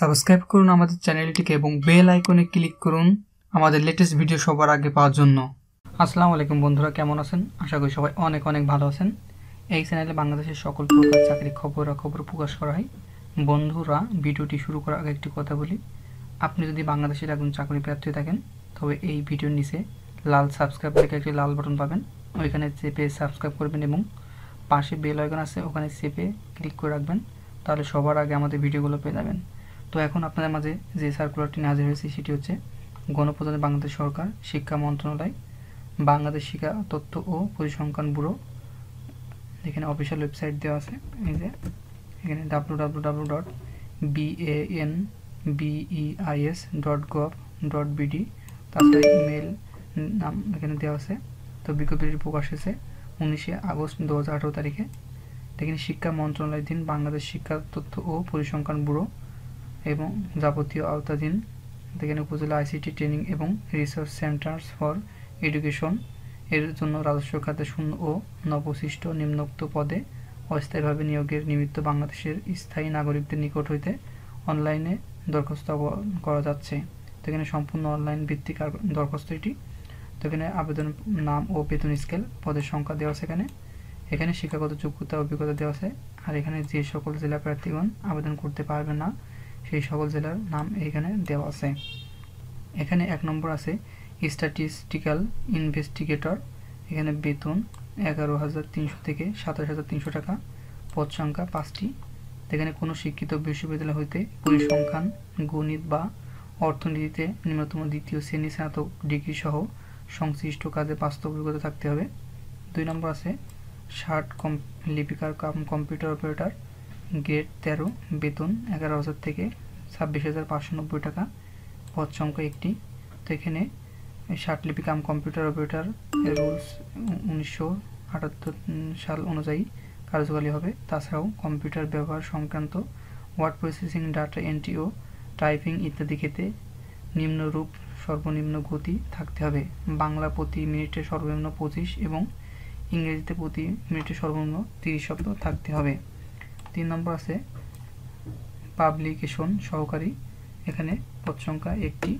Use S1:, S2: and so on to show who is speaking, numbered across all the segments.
S1: Subscribe করুন আমাদের চ্যানেলটিকে এবং বেল আইকনে ক্লিক করুন আমাদের লেটেস্ট ভিডিও সবার আগে পাওয়ার জন্য। আসসালামু আলাইকুম বন্ধুরা, কেমন আছেন? আশা করি সবাই অনেক অনেক ভালো আছেন। এই চ্যানেলে বাংলাদেশের সকল প্রকার চাকরি খবরাখবর প্রকাশ করা হয়। বন্ধুরা, ভিডিওটি শুরু করার আগে একটি কথা বলি। আপনি যদি বাংলাদেশের একজন চাকরি প্রার্থী থাকেন, তবে এই ভিডিওর নিচে লাল সাবস্ক্রাইব লেখে একটি লাল বাটন পাবেন। ওইখানে চেপে সাবস্ক্রাইব করবেন এবং পাশে বেল আইকন আছে, ওখানে চেপে ক্লিক করে রাখবেন। তাহলে সবার আগে আমাদের ভিডিওগুলো পেয়ে যাবেন। তো এখন আপনাদের মাঝে যে সার্কুলারটি নাজির হয়েছে সেটি হচ্ছে গণপ্রজাতন্ত্রী বাংলাদেশ সরকার, শিক্ষা মন্ত্রণালয়, বাংলাদেশ শিক্ষা তথ্য ও পরিসংখ্যান ব্যুরো। এখানে অফিসিয়াল ওয়েবসাইট দেওয়া আছে, এই যে। এখানে W W W dot BAN BEIS dot gov dot BD তাছাড়া ইমেল নাম এখানে দেওয়া আছে। তো বিজ্ঞপ্তিটি প্রকাশ হয়েছে উনিশে আগস্ট দু হাজার আঠারো তারিখে। এখানে শিক্ষা মন্ত্রণালয়াধীন বাংলাদেশ শিক্ষা তথ্য ও পরিসংখ্যান ব্যুরো এবং যাবতীয় আওতাধীন এখানে উপজেলা আইসিটি ট্রেনিং এবং রিসার্চ সেন্টার্স ফর এডুকেশন এর জন্য রাজস্ব খাতে শূন্য ও নবশিষ্ট নিম্নোক্ত পদে অস্থায়ীভাবে নিয়োগের নিমিত্ত বাংলাদেশের স্থায়ী নাগরিকদের নিকট হইতে অনলাইনে দরখাস্ত করা যাচ্ছে। তো এখানে সম্পূর্ণ অনলাইন ভিত্তিক দরখাস্ত এটি। তো এখানে আবেদন নাম ও বেতন স্কেল পদের সংখ্যা দেওয়া আছে এখানে। এখানে শিক্ষাগত যোগ্যতা, অভিজ্ঞতা দেওয়া আছে। আর এখানে যে সকল জেলা প্রার্থীগণ আবেদন করতে পারবে না সেই সকল জেলার নাম এখানে দেওয়া আছে। এখানে এক নম্বর আছে স্ট্যাটিস্টিক্যাল ইনভেস্টিগেটর এখানে বেতন এগারো হাজার তিনশো থেকে সাতাশ হাজার তিনশো টাকা, পদ সংখ্যা পাঁচটি। এখানে কোনো শিক্ষিত বিশ্ববিদ্যালয় হইতে পরিসংখ্যান গণিত বা অর্থনীতিতে নিম্নতম দ্বিতীয় শ্রেণি স্নাতক ডিগ্রি সহ সংশ্লিষ্ট কাজে বাস্তব অভিজ্ঞতা থাকতে হবে। দুই নম্বর আছে, ষাট কম লিপিকার কাম কম্পিউটার অপারেটর। গ্রেড তেরো, বেতন এগারো হাজার থেকে ছাব্বিশ হাজার পাঁচশো নব্বই টাকা। পদ সংখ্যা একটি। তো এখানে ষাট লিপি কাম কম্পিউটার অপারেটর রুলস উনিশশো আটাত্তর সাল অনুযায়ী কার্যকারী হবে। তাছাড়াও কম্পিউটার ব্যবহার সংক্রান্ত ওয়ার্ড প্রসেসিং, ডাটা এন্ট্রি ও টাইপিং ইত্যাদি ক্ষেত্রে নিম্নরূপ সর্বনিম্ন গতি থাকতে হবে। বাংলা প্রতি মিনিটে সর্বনিম্ন পঁচিশ এবং ইংরেজিতে প্রতি মিনিটে সর্বনিম্ন তিরিশ শব্দ থাকতে হবে। তিন নম্বর আছে পাবলিকেশন সহকারী। এখানে পদ সংখ্যা একটি।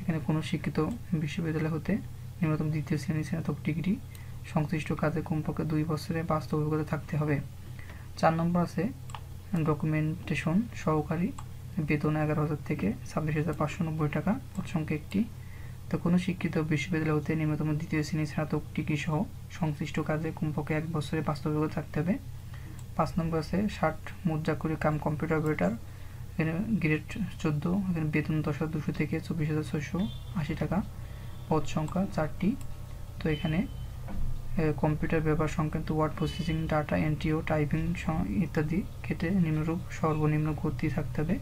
S1: এখানে কোনো শিক্ষিত বিশ্ববিদ্যালয় হতে নিম্নতম দ্বিতীয় শ্রেণি স্নাতক ডিগ্রি সংশ্লিষ্ট কাজে কমপক্ষে দুই বছরের বাস্তব অভিজ্ঞতা থাকতে হবে। চার নম্বর আছে ডকুমেন্টেশন সহকারী। বেতন এগারো হাজার থেকে ছাব্বিশ হাজার পাঁচশো নব্বই টাকা, পদ সংখ্যা একটি। তো কোনো শিক্ষিত বিশ্ববিদ্যালয় হতে নিম্নতম দ্বিতীয় শ্রেণি স্নাতক ডিগ্রি সহ সংশ্লিষ্ট কাজে কমপক্ষে এক বছরের বাস্তব অভিজ্ঞতা থাকতে হবে। পাঁচ নম্বর আছে, ষাট মুদ্রা করে কাম কম্পিউটার অপারেটার এখানে গ্রেড চোদ্দ, এখানে বেতন দশ হাজার দুশো থেকে চব্বিশ হাজার ছয়শো আশি টাকা। পদ সংখ্যা চারটি। তো এখানে কম্পিউটার ব্যবহার সংক্রান্ত ওয়ার্ড প্রসেসিং, ডাটা এন্ট্রি ও টাইপিং ইত্যাদি ক্ষেত্রে নিম্নরূপ, সর্বনিম্ন গতি থাকতে হবে।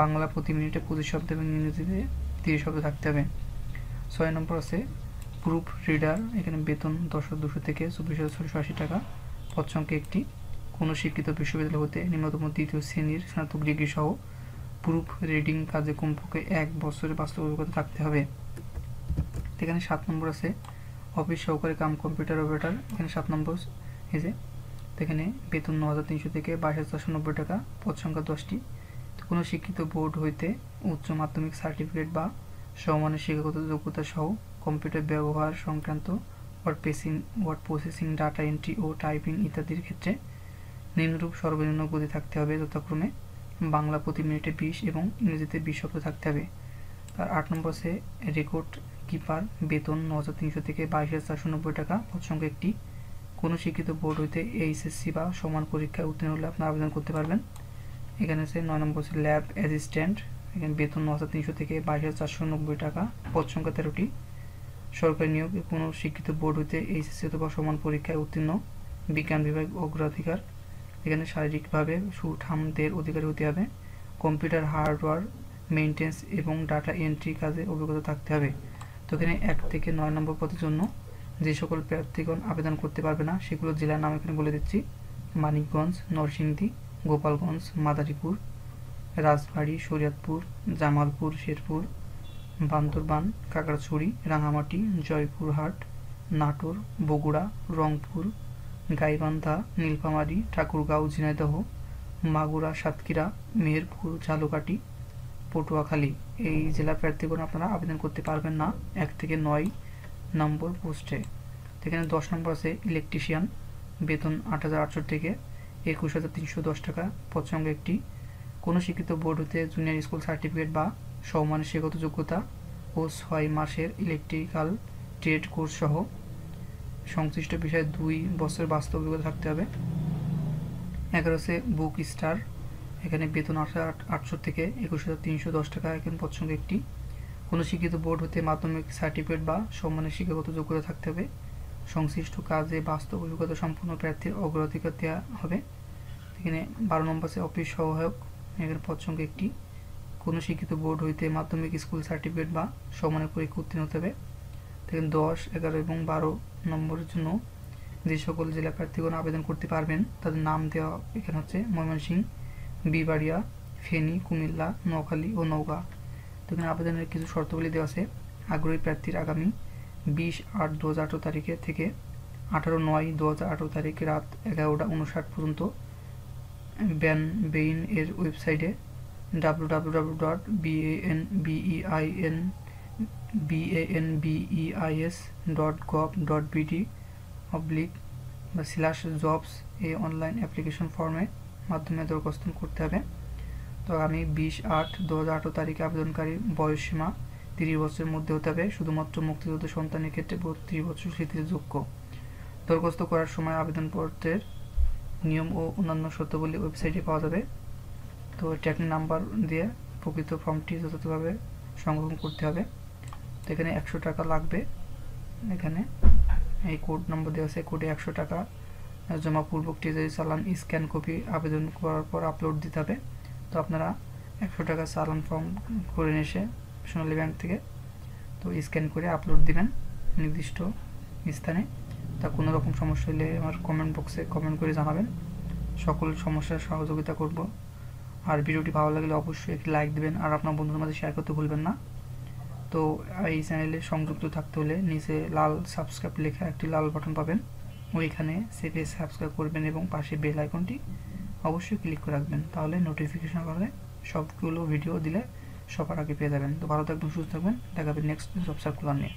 S1: বাংলা প্রতি মিনিটে পঁচিশ শব্দ এবং ইংরেজিতে তিরিশ শব্দ থাকতে হবে। ছয় নম্বর আছে প্রুফ রিডার এখানে বেতন দশ দুশো থেকে চব্বিশ হাজার ছয়শো আশি টাকা। পদ সংখ্যা একটি। কোনো শিক্ষিত বিশ্ববিদ্যালয় হতে নিম্নতম দ্বিতীয় শ্রেণির স্নাতক ডিগ্রি সহ প্রুফ রিডিং কাজে কমপক্ষে এক বছরের বাস্তব অভিজ্ঞতা থাকতে হবে। এখানে সাত নম্বর আছে অফিস সহকারী কাম কম্পিউটার অপারেটর এখানে সাত নম্বর যে, এখানে বেতন ন হাজার তিনশো থেকে বাইশ হাজার চারশো নব্বই টাকা, পদ সংখ্যা দশটি। কোনো শিক্ষিত বোর্ড হইতে উচ্চ মাধ্যমিক সার্টিফিকেট বা সমমানের শিক্ষাগত যোগ্যতা সহ কম্পিউটার ব্যবহার সংক্রান্ত word processing word processing data entry ও টাইপিং ইত্যাদির ক্ষেত্রে নিম্নরূপ সর্বনিম্ন গতি থাকতে হবে যথাক্রমে। বাংলা প্রতি মিনিটে বিশ এবং ইংরেজিতে বিশ শব্দ থাকতে হবে। তার আট নম্বর আছে, রেকর্ড কিপার, বেতন ন হাজার তিনশো থেকে বাইশ হাজার চারশো নব্বই টাকা। সংখ্যা একটি। কোনো শিক্ষিত বোর্ড হইতে এইচএসসি বা সমান পরীক্ষায় উত্তীর্ণ হলে আপনার আবেদন করতে পারবেন। এখানে আছে, নয় নম্বর আছে, ল্যাব অ্যাসিস্ট্যান্ট। এখানে বেতন ন হাজার তিনশো থেকে বাইশ হাজার চারশো নব্বই টাকা। পদ সংখ্যা তেরোটি। সরকারি নিয়োগ কোনো শিক্ষিত বোর্ড হইতে এইচএসসি অথবা সমান পরীক্ষায় উত্তীর্ণ। বিজ্ঞান বিভাগ অগ্রাধিকার। এখানে শারীরিকভাবে সুঠামদের অধিকারী হতে হবে। কম্পিউটার, হার্ডওয়্যার মেনটেন্স এবং ডাটা এন্ট্রি কাজে অভিজ্ঞতা থাকতে হবে। তো এখানে এক থেকে নয় নম্বর পদের জন্য যে সকল প্রার্থীগণ আবেদন করতে পারবে না, সেগুলো জেলার নাম এখানে বলে দিচ্ছি। মানিকগঞ্জ, নরসিংদী, গোপালগঞ্জ, মাদারীপুর, রাজবাড়ী, শরিয়তপুর, জামালপুর, শেরপুর, বান্দরবান, কাকড়াছড়ি, রাঙামাটি, জয়পুরহাট, নাটোর, বগুড়া, রংপুর গাইবান্ধা, নীলফামারী, ঠাকুরগাঁও, ঝিনাইদহ, মাগুরা, সাতক্ষীরা, মেহেরপুর ঝালকাঠি পটুয়াখালী। এই জেলার প্রার্থীগণ আপনারা আবেদন করতে পারবেন না। এক থেকে নয় নম্বর পোস্টে। এখানে দশ নম্বর আছে ইলেকট্রিশিয়ান, বেতন আট হাজার আটশো থেকে একুশ হাজার তিনশো দশ টাকা। সঙ্গে একটি কোনো শিক্ষিত বোর্ড হতে জুনিয়র স্কুল সার্টিফিকেট বা সমমানের যোগ্যতা ও ছয় মাসের ইলেকট্রিক্যাল ট্রেড কোর্স সহ সংশ্লিষ্ট বিষয়ে দুই বছর বাস্তব অভিজ্ঞতা থাকতে হবে। এগারো আছে বুক স্টার, এখানে বেতন আট আটশো থেকে একুশ হাজার তিনশো দশ টাকা এখানে পছন্দ একটি। কোনো শিক্ষিত বোর্ড হতে মাধ্যমিক সার্টিফিকেট বা সম্মানের শিক্ষাগত যোগ্যতা থাকতে হবে। সংশ্লিষ্ট কাজে বাস্তব অভিজ্ঞতা সম্পূর্ণ প্রার্থীর অগ্রাধিকার দেওয়া হবে। এখানে বারো নম্বর অফিস সহায়ক, এখানে পছন্দ একটি। কোনো শিক্ষিত বোর্ড হইতে মাধ্যমিক স্কুল সার্টিফিকেট বা সমানের পরীক্ষা উত্তীর্ণ হতে হবে। এখানে দশ, এগারো এবং বারো নম্বরের জন্য যে সকল জেলা প্রার্থীগণ আবেদন করতে পারবেন, তাদের নাম দেওয়া এখানে হচ্ছে ময়মনসিংহ বিবাড়িয়া, ফেনী, কুমিল্লা, নোয়াখালী ও নৌকা তো এখানে আবেদনের কিছু শর্তাবলী দেওয়া আছে। আগ্রহী প্রার্থীর আগামী বিশ আট দু হাজার আঠারো তারিখে থেকে আঠারো নয় দু হাজার আঠারো তারিখে রাত এগারোটা উনষাট পর্যন্ত ব্যান বেইন এর ওয়েবসাইটে W W W dot BAN BEIN BAN BEIS dot gov dot BD oblique বা স্ল্যাশ জবস এই অনলাইন অ্যাপ্লিকেশন ফর্মের মাধ্যমে দরখাস্ত করতে হবে। তো আমি বিশ আট দু হাজার আঠারো তারিখে আবেদনকারী বয়সসীমা তিরিশ বছরের মধ্যে হতে হবে। শুধুমাত্র মুক্তিযুদ্ধ সন্তানের ক্ষেত্রে বত্রিশ বছর স্মৃতির যোগ্য। দরখাস্ত করার সময় আবেদনপত্রের নিয়ম ও অন্যান্য শর্তাবলী ওয়েবসাইটে পাওয়া যাবে। তো ট্র্যাকিং নাম্বার দিয়ে প্রকৃত ফর্মটি যথাযথভাবে সংরক্ষণ করতে হবে। তো এখানে একশো টাকা লাগবে। এখানে এই কোড নম্বর দেওয়া আছে কোডে একশো টাকা। জমা পূর্বক ট্রেজারি চালান স্ক্যান কপি আবেদন করার পর আপলোড দিতে হবে। তো আপনারা একশো টাকা চালান ফর্ম করে এসে সোনালী ব্যাংক থেকে তো স্ক্যান করে আপলোড দিবেন নির্দিষ্ট স্থানে। তা কোনো রকম সমস্যা হলে আমার কমেন্ট বক্সে কমেন্ট করে জানাবেন। সকল সমস্যার সহযোগিতা করব। আর ভিডিওটি ভালো লাগলে অবশ্যই একটি লাইক দেবেন। আর আপনার বন্ধুদের মাঝে শেয়ার করতে ভুলবেন না। তো এই চ্যানেলে সংযুক্ত থাকতে হলে নিচে লাল সাবস্ক্রাইব লেখা একটি লাল বাটন পাবেন। ওইখানে সেভে সাবস্ক্রাইব করবেন এবং পাশে বেল আইকনটি অবশ্যই ক্লিক করে রাখবেন। তাহলে নোটিফিকেশন পাবে সবগুলো ভিডিও দিলে সবার আগে পেয়ে যাবেন। তো ভালো থাকবেন, সুস্থ থাকবেন। দেখাবেন নেক্সট জব সার্কুলার নিয়ে।